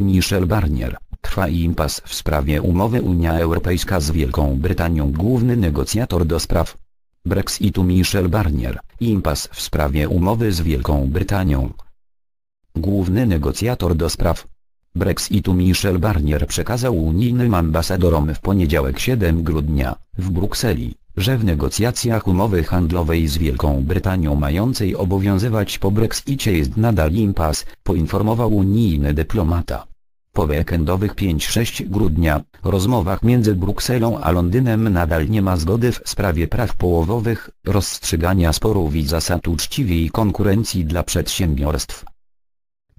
Michel Barnier, trwa impas w sprawie umowy Unia Europejska z Wielką Brytanią Główny negocjator do spraw Brexitu Michel Barnier, impas w sprawie umowy z Wielką Brytanią. Główny negocjator do spraw Brexitu Michel Barnier przekazał unijnym ambasadorom w poniedziałek 7 grudnia, w Brukseli, że w negocjacjach umowy handlowej z Wielką Brytanią mającej obowiązywać po Brexicie jest nadal impas, poinformował unijny dyplomata. Po weekendowych 5-6 grudnia, rozmowach między Brukselą a Londynem nadal nie ma zgody w sprawie praw połowowych, rozstrzygania sporów i zasad uczciwej konkurencji dla przedsiębiorstw.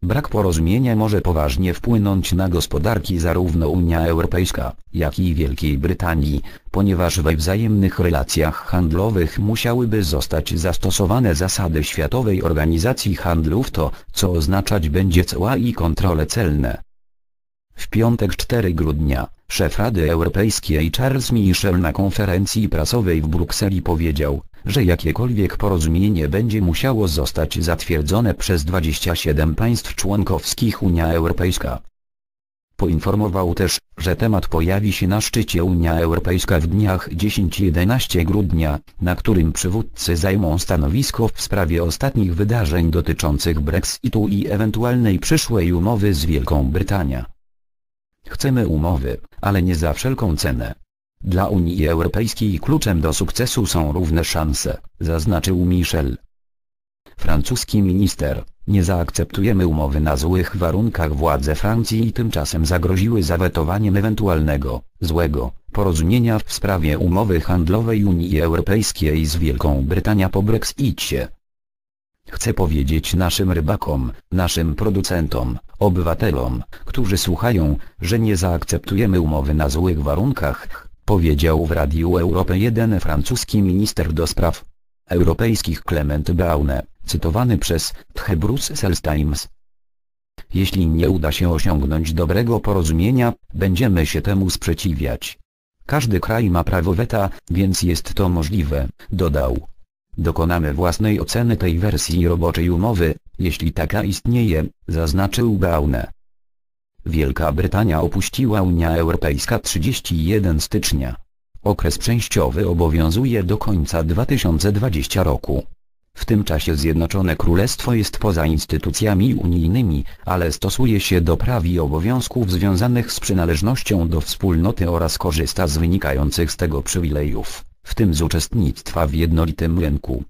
Brak porozumienia może poważnie wpłynąć na gospodarki zarówno Unia Europejska, jak i Wielkiej Brytanii, ponieważ we wzajemnych relacjach handlowych musiałyby zostać zastosowane zasady Światowej Organizacji Handlu w to, co oznaczać będzie cła i kontrole celne. W piątek 4 grudnia, szef Rady Europejskiej Charles Michel na konferencji prasowej w Brukseli powiedział, że jakiekolwiek porozumienie będzie musiało zostać zatwierdzone przez 27 państw członkowskich Unia Europejska. Poinformował też, że temat pojawi się na szczycie Unia Europejska w dniach 10-11 grudnia, na którym przywódcy zajmą stanowisko w sprawie ostatnich wydarzeń dotyczących Brexitu i ewentualnej przyszłej umowy z Wielką Brytanią. Chcemy umowy, ale nie za wszelką cenę. Dla Unii Europejskiej kluczem do sukcesu są równe szanse, zaznaczył Michel. Francuski minister, nie zaakceptujemy umowy na złych warunkach władze Francji i tymczasem zagroziły zawetowaniem ewentualnego, złego, porozumienia w sprawie umowy handlowej Unii Europejskiej z Wielką Brytanią po Brexicie. Chcę powiedzieć naszym rybakom, naszym producentom, obywatelom, którzy słuchają, że nie zaakceptujemy umowy na złych warunkach, powiedział w Radiu Europy jeden francuski minister do spraw europejskich Clement Beaune, cytowany przez The Brussels Times. Jeśli nie uda się osiągnąć dobrego porozumienia, będziemy się temu sprzeciwiać. Każdy kraj ma prawo weta, więc jest to możliwe, dodał. Dokonamy własnej oceny tej wersji roboczej umowy, jeśli taka istnieje, zaznaczył Beaune. Wielka Brytania opuściła Unia Europejska 31 stycznia. Okres przejściowy obowiązuje do końca 2020 roku. W tym czasie Zjednoczone Królestwo jest poza instytucjami unijnymi, ale stosuje się do praw i obowiązków związanych z przynależnością do wspólnoty oraz korzysta z wynikających z tego przywilejów, w tym z uczestnictwa w jednolitym rynku.